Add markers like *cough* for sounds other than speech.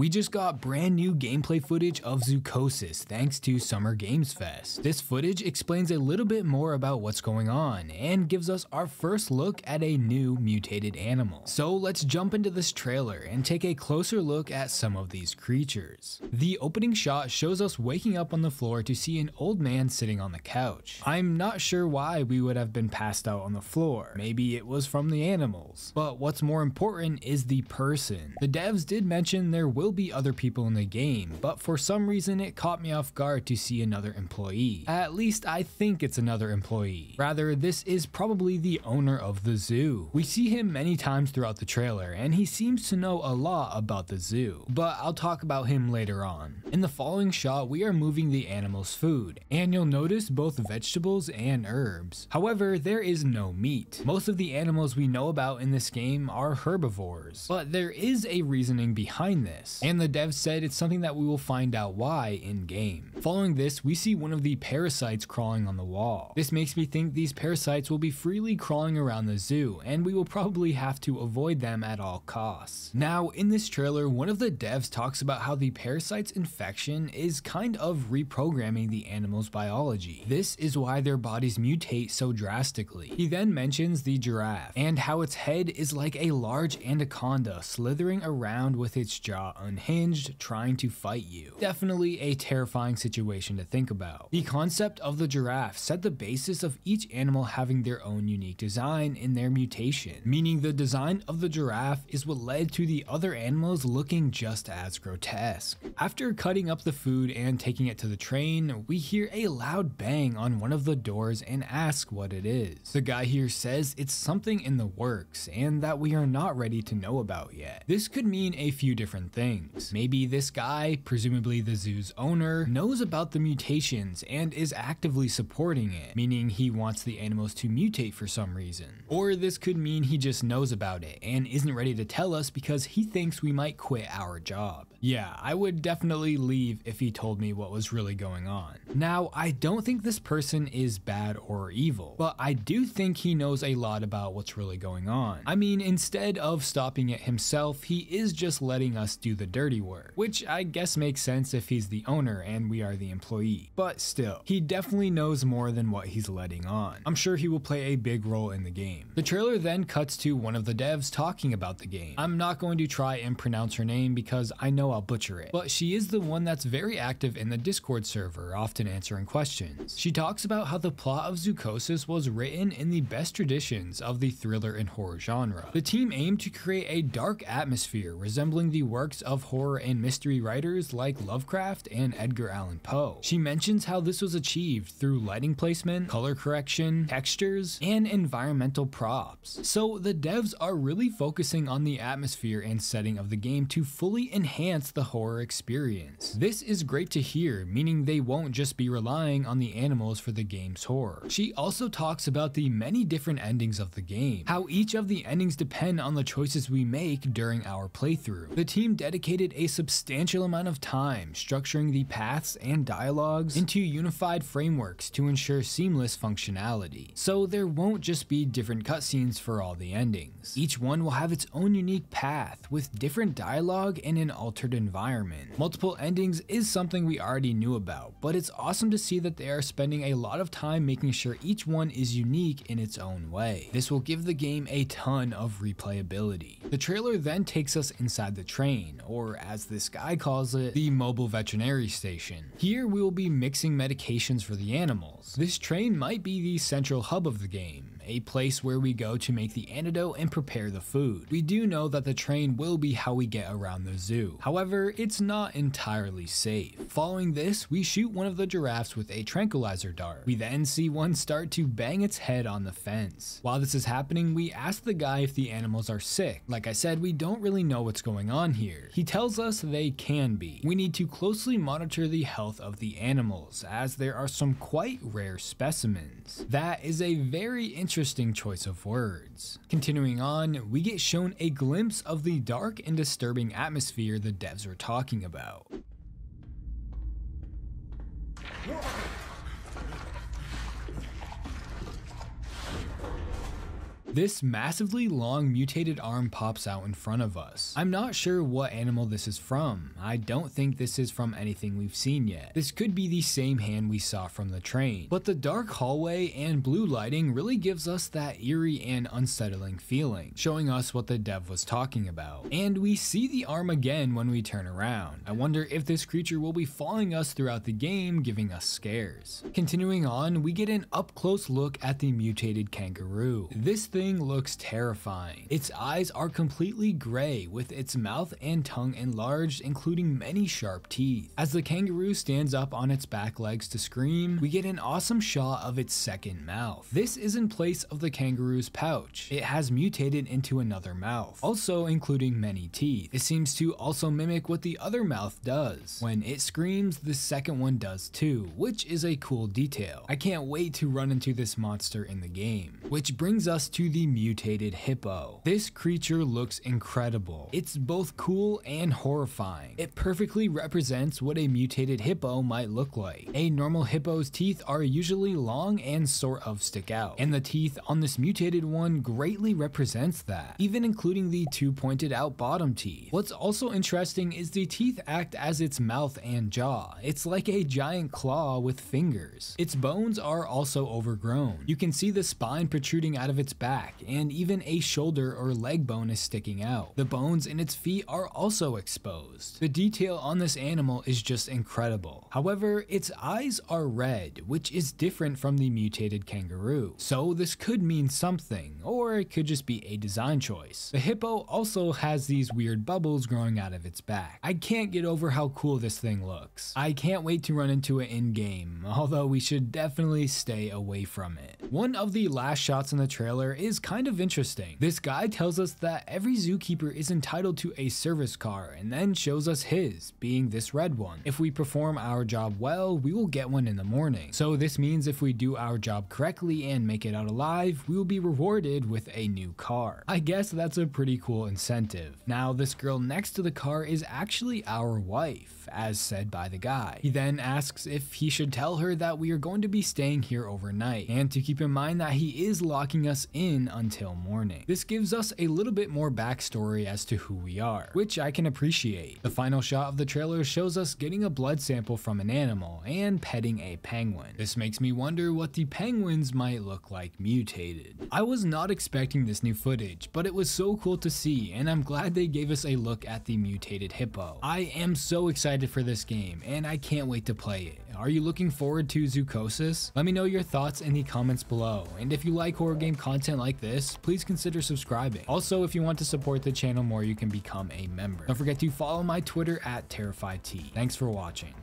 We just got brand new gameplay footage of Zoochosis thanks to Summer Games Fest. This footage explains a little bit more about what's going on and gives us our first look at a new mutated animal. So let's jump into this trailer and take a closer look at some of these creatures. The opening shot shows us waking up on the floor to see an old man sitting on the couch. I'm not sure why we would have been passed out on the floor. Maybe it was from the animals. But what's more important is the person. The devs did mention there will will be other people in the game, but for some reason it caught me off guard to see another employee. At least I think it's another employee. Rather, this is probably the owner of the zoo. We see him many times throughout the trailer, and he seems to know a lot about the zoo, but I'll talk about him later on. In the following shot, we are moving the animal's food, and you'll notice both vegetables and herbs. However, there is no meat. Most of the animals we know about in this game are herbivores, but there is a reasoning behind this and the devs said it's something that we will find out why in game. Following this, we see one of the parasites crawling on the wall. This makes me think these parasites will be freely crawling around the zoo, and we will probably have to avoid them at all costs. Now, in this trailer, one of the devs talks about how the parasite's infection is kind of reprogramming the animal's biology. This is why their bodies mutate so drastically. He then mentions the giraffe, and how its head is like a large anaconda slithering around with its jaw unhinged, trying to fight you. Definitely a terrifying situation to think about. The concept of the giraffe set the basis of each animal having their own unique design in their mutation, meaning the design of the giraffe is what led to the other animals looking just as grotesque. After cutting up the food and taking it to the train, we hear a loud bang on one of the doors and ask what it is. The guy here says it's something in the works and that we are not ready to know about yet. This could mean a few different things things. Maybe this guy, presumably the zoo's owner, knows about the mutations and is actively supporting it, meaning he wants the animals to mutate for some reason. Or this could mean he just knows about it and isn't ready to tell us because he thinks we might quit our job. Yeah, I would definitely leave if he told me what was really going on. Now, I don't think this person is bad or evil, but I do think he knows a lot about what's really going on. I mean, instead of stopping it himself, he is just letting us do the dirty work, which I guess makes sense if he's the owner and we are the employee. But still, he definitely knows more than what he's letting on. I'm sure he will play a big role in the game. The trailer then cuts to one of the devs talking about the game. I'm not going to try and pronounce her name because I know I'll butcher it, but she is the one that's very active in the Discord server, often answering questions. She talks about how the plot of Zoochosis was written in the best traditions of the thriller and horror genre. The team aimed to create a dark atmosphere resembling the works of horror and mystery writers like Lovecraft and Edgar Allan Poe. She mentions how this was achieved through lighting placement, color correction, textures, and environmental props. So the devs are really focusing on the atmosphere and setting of the game to fully enhance the horror experience. This is great to hear, meaning they won't just be relying on the animals for the game's horror. She also talks about the many different endings of the game, how each of the endings depend on the choices we make during our playthrough. The team dedicated a substantial amount of time structuring the paths and dialogues into unified frameworks to ensure seamless functionality. So there won't just be different cutscenes for all the endings. Each one will have its own unique path with different dialogue and an environment. Multiple endings is something we already knew about, but it's awesome to see that they are spending a lot of time making sure each one is unique in its own way. This will give the game a ton of replayability. The trailer then takes us inside the train, or as this guy calls it, the mobile veterinary station. Here we will be mixing medications for the animals. This train might be the central hub of the game, a place where we go to make the antidote and prepare the food. We do know that the train will be how we get around the zoo. However, it's not entirely safe. Following this, we shoot one of the giraffes with a tranquilizer dart. We then see one start to bang its head on the fence. While this is happening, we ask the guy if the animals are sick. Like I said, we don't really know what's going on here. He tells us they can be. We need to closely monitor the health of the animals, as there are some quite rare specimens. That is a very interesting interesting choice of words. Continuing on, we get shown a glimpse of the dark and disturbing atmosphere the devs were talking about. This massively long mutated arm pops out in front of us. I'm not sure what animal this is from. I don't think this is from anything we've seen yet. This could be the same hand we saw from the train. But the dark hallway and blue lighting really gives us that eerie and unsettling feeling, showing us what the dev was talking about. And we see the arm again when we turn around. I wonder if this creature will be following us throughout the game, giving us scares. Continuing on, we get an up close look at the mutated kangaroo. This thing thing looks terrifying. Its eyes are completely gray with its mouth and tongue enlarged including many sharp teeth. As the kangaroo stands up on its back legs to scream, we get an awesome shot of its second mouth. This is in place of the kangaroo's pouch. It has mutated into another mouth, also including many teeth. It seems to also mimic what the other mouth does. When it screams, the second one does too, which is a cool detail. I can't wait to run into this monster in the game. Which brings us to the mutated hippo. This creature looks incredible. It's both cool and horrifying. It perfectly represents what a mutated hippo might look like. A normal hippo's teeth are usually long and sort of stick out, and the teeth on this mutated one greatly represents that, even including the two pointed out bottom teeth. What's also interesting is the teeth act as its mouth and jaw. It's like a giant claw with fingers. Its bones are also overgrown. You can see the spine protruding out of its back back, and even a shoulder or leg bone is sticking out. The bones in its feet are also exposed. The detail on this animal is just incredible. However, its eyes are red, which is different from the mutated kangaroo. So this could mean something, or it could just be a design choice. The hippo also has these weird bubbles growing out of its back. I can't get over how cool this thing looks. I can't wait to run into it in game, *laughs* although we should definitely stay away from it. One of the last shots in the trailer is kind of interesting. This guy tells us that every zookeeper is entitled to a service car and then shows us his, being this red one. If we perform our job well, we will get one in the morning. So this means if we do our job correctly and make it out alive, we will be rewarded with a new car. I guess that's a pretty cool incentive. Now this girl next to the car is actually our wife, as said by the guy. He then asks if he should tell her that we are going to be staying here overnight and to keep in mind that he is locking us in in until morning. This gives us a little bit more backstory as to who we are, which I can appreciate. The final shot of the trailer shows us getting a blood sample from an animal and petting a penguin. This makes me wonder what the penguins might look like mutated. I was not expecting this new footage, but it was so cool to see and I'm glad they gave us a look at the mutated hippo. I am so excited for this game and I can't wait to play it. Are you looking forward to Zoochosis? Let me know your thoughts in the comments below, and if you like horror game content like this, please consider subscribing. Also, if you want to support the channel more, you can become a member. Don't forget to follow my Twitter at TerrifyTee. Thanks for watching.